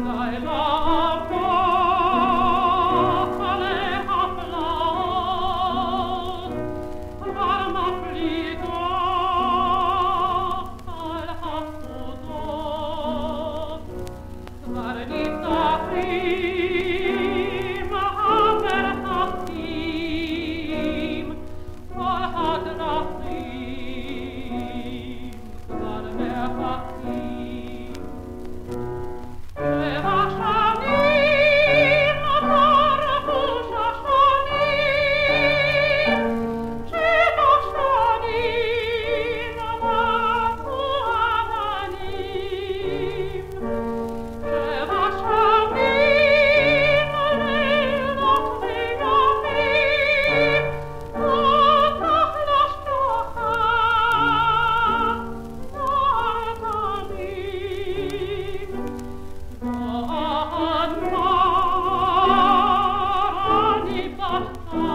来吧。ha